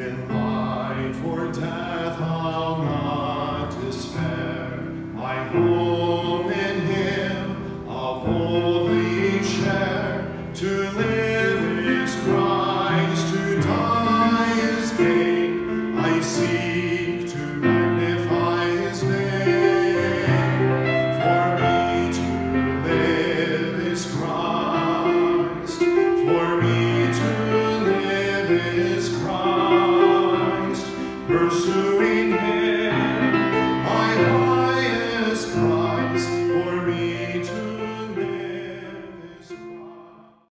In life or death I'll not despair. My hope in Him I'll boldly share. To live is Christ, to die is gain. I seek to magnify His name. For me to live is Christ. For me to live is Christ pursuing him.